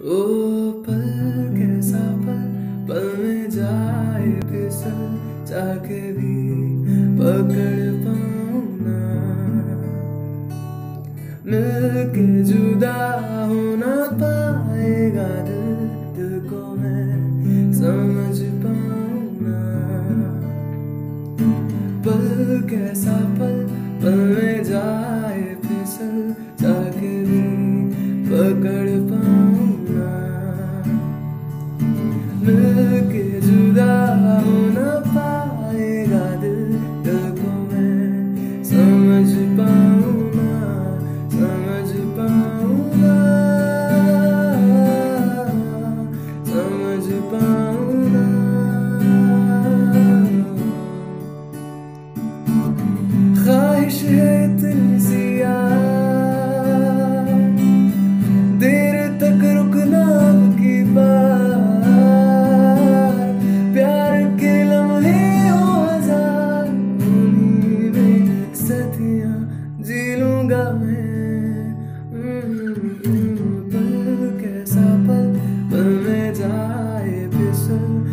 ओ पल कैसा पल पल में जाए फिसल, जाके भी पकड़ पाऊँ ना मिलके जुदा हो ना पाएगा दिल दिल को मैं समझ पाऊँ ना पल कैसा पल पल में जाए फिसल, जाके भी पकड़ समझ पाऊं ना समझ पाऊं ना समझ पाऊं ना ख्वाहिश है शाम जाए फिसल